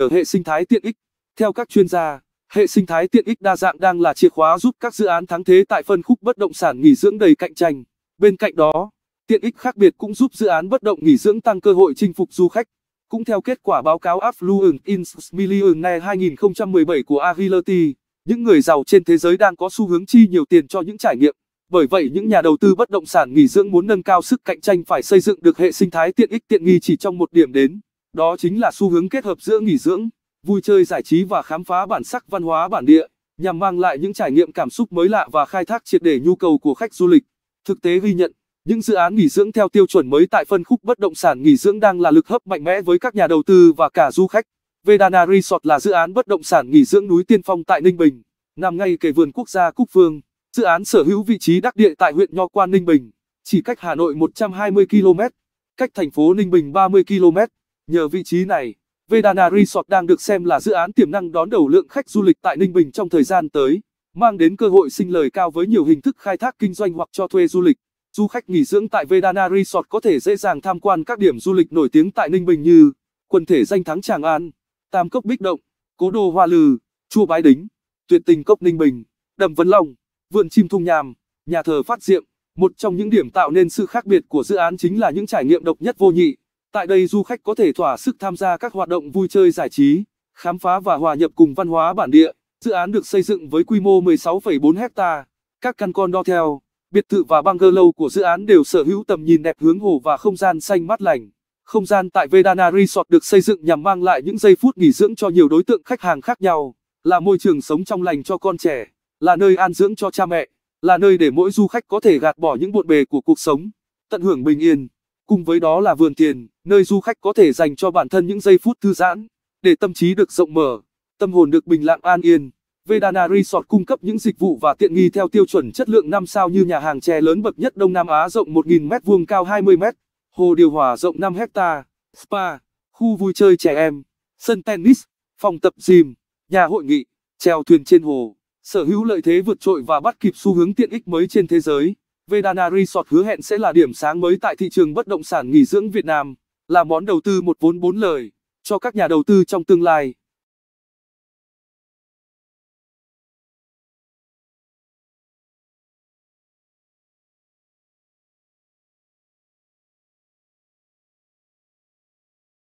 ở hệ sinh thái tiện ích. Theo các chuyên gia, hệ sinh thái tiện ích đa dạng đang là chìa khóa giúp các dự án thắng thế tại phân khúc bất động sản nghỉ dưỡng đầy cạnh tranh. Bên cạnh đó, tiện ích khác biệt cũng giúp dự án bất động nghỉ dưỡng tăng cơ hội chinh phục du khách. Cũng theo kết quả báo cáo Affluent in Millionaire 2017 của Agility, những người giàu trên thế giới đang có xu hướng chi nhiều tiền cho những trải nghiệm. Bởi vậy những nhà đầu tư bất động sản nghỉ dưỡng muốn nâng cao sức cạnh tranh phải xây dựng được hệ sinh thái tiện ích tiện nghi chỉ trong một điểm đến. Đó chính là xu hướng kết hợp giữa nghỉ dưỡng, vui chơi giải trí và khám phá bản sắc văn hóa bản địa, nhằm mang lại những trải nghiệm cảm xúc mới lạ và khai thác triệt để nhu cầu của khách du lịch. Thực tế ghi nhận, những dự án nghỉ dưỡng theo tiêu chuẩn mới tại phân khúc bất động sản nghỉ dưỡng đang là lực hấp mạnh mẽ với các nhà đầu tư và cả du khách. Vedana Resort là dự án bất động sản nghỉ dưỡng núi Tiên Phong tại Ninh Bình, nằm ngay kề vườn quốc gia Cúc Phương. Dự án sở hữu vị trí đắc địa tại huyện Nho Quan Ninh Bình, chỉ cách Hà Nội 120 km, cách thành phố Ninh Bình 30 km. Nhờ vị trí này, Vedana Resort đang được xem là dự án tiềm năng đón đầu lượng khách du lịch tại Ninh Bình trong thời gian tới, mang đến cơ hội sinh lời cao với nhiều hình thức khai thác kinh doanh hoặc cho thuê du lịch. Du khách nghỉ dưỡng tại Vedana Resort có thể dễ dàng tham quan các điểm du lịch nổi tiếng tại Ninh Bình như quần thể danh thắng Tràng An, Tam Cốc Bích Động, Cố đô Hoa Lư, Chùa Bái Đính, Tuyệt tình Cốc Ninh Bình, Đầm Vân Long, Vườn chim Thung Nham, Nhà thờ Phát Diệm. Một trong những điểm tạo nên sự khác biệt của dự án chính là những trải nghiệm độc nhất vô nhị. Tại đây du khách có thể thỏa sức tham gia các hoạt động vui chơi giải trí, khám phá và hòa nhập cùng văn hóa bản địa. Dự án được xây dựng với quy mô 16,4 hecta. Các căn condo biệt thự và bungalow của dự án đều sở hữu tầm nhìn đẹp hướng hồ và không gian xanh mát lành. Không gian tại Vedana Resort được xây dựng nhằm mang lại những giây phút nghỉ dưỡng cho nhiều đối tượng khách hàng khác nhau, là môi trường sống trong lành cho con trẻ, là nơi an dưỡng cho cha mẹ, là nơi để mỗi du khách có thể gạt bỏ những bộn bề của cuộc sống, tận hưởng bình yên. Cùng với đó là vườn tiền, nơi du khách có thể dành cho bản thân những giây phút thư giãn, để tâm trí được rộng mở, tâm hồn được bình lặng an yên. Vedana Resort cung cấp những dịch vụ và tiện nghi theo tiêu chuẩn chất lượng 5 sao như nhà hàng chè lớn bậc nhất Đông Nam Á rộng 1.000 m2 cao 20 m, hồ điều hòa rộng 5 hecta, spa, khu vui chơi trẻ em, sân tennis, phòng tập gym, nhà hội nghị, chèo thuyền trên hồ, sở hữu lợi thế vượt trội và bắt kịp xu hướng tiện ích mới trên thế giới. Vedana Resort hứa hẹn sẽ là điểm sáng mới tại thị trường bất động sản nghỉ dưỡng Việt Nam, là món đầu tư một vốn bốn lời cho các nhà đầu tư trong tương lai.